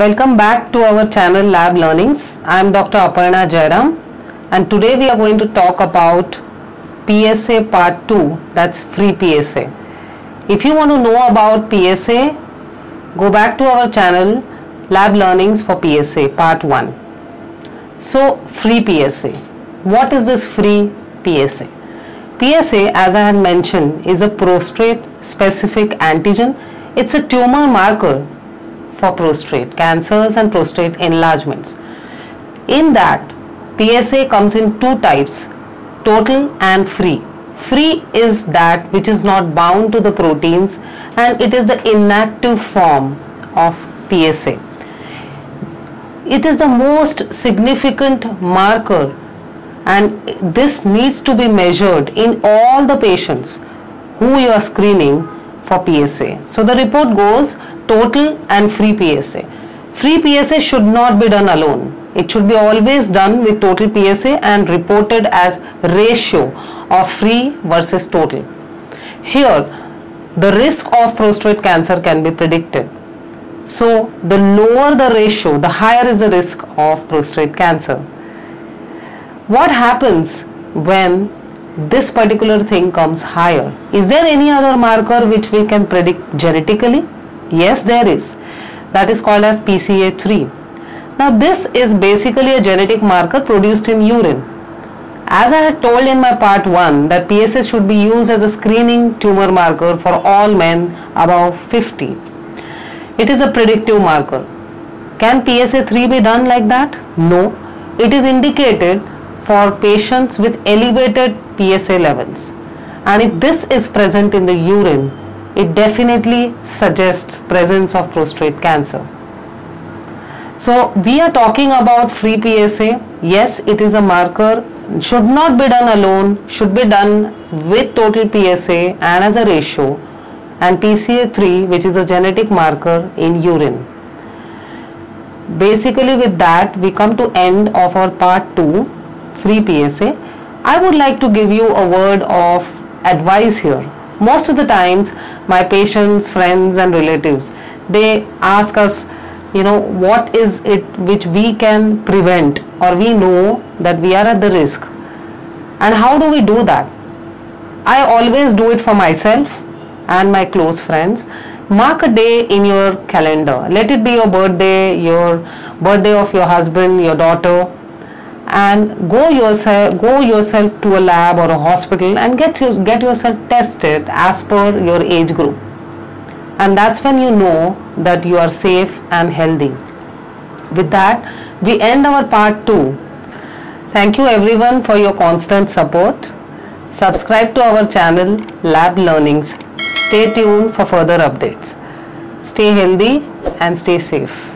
Welcome back to our channel Lab Learnings. I am Dr. Aparna Jairam and today we are going to talk about PSA part 2 that's free PSA. If you want to know about PSA go back to our channel Lab Learnings for PSA part 1. So free PSA. What is this free PSA? PSA as I had mentioned is a prostate specific antigen. It's a tumor marker for prostate cancers and prostate enlargements. In that PSA comes in two types total and free. Free is that which is not bound to the proteins and it is the inactive form of PSA. It is the most significant marker and this needs to be measured in all the patients who you are screening for PSA. So the report goes total and free PSA. Free PSA should not be done alone. It should be always done with total PSA and reported as ratio of free versus total. Here the risk of prostate cancer can be predicted. So the lower the ratio, the higher is the risk of prostate cancer what happens when this particular thing comes higher? Is there any other marker which we can predict genetically? Yes, there is. That is called as PCA3. Now, this is basically a genetic marker produced in urine. As I had told in my part 1 that PSA should be used as a screening tumor marker for all men above 50. It is a predictive marker. Can PSA3 be done like that? No. It is indicated for patients with elevated PSA levels. And if this is present in the urine, it definitely suggests presence of prostate cancer. So we are talking about free PSA. Yes, it is a marker, should not be done alone, should be done with total PSA and as a ratio and PCA3 which is a genetic marker in urine. Basically with that we come to end of our part 2 free PSA, I would like to give you a word of advice here. Most of the times, my patients, friends, and relatives they ask us, you know, what is it which we can prevent, or we know that we are at the risk, and how do we do that? I always do it for myself and my close friends mark a day in your calendar let it be your birthday your birthday of your husband your daughter and go yourself go yourself to a lab or a hospital and get get yourself tested as per your age group. And that's when you know that you are safe and healthy. With that we end our part 2 thank you everyone for your constant support. Subscribe to our channel lab learnings. Stay tuned for further updates. Stay healthy and stay safe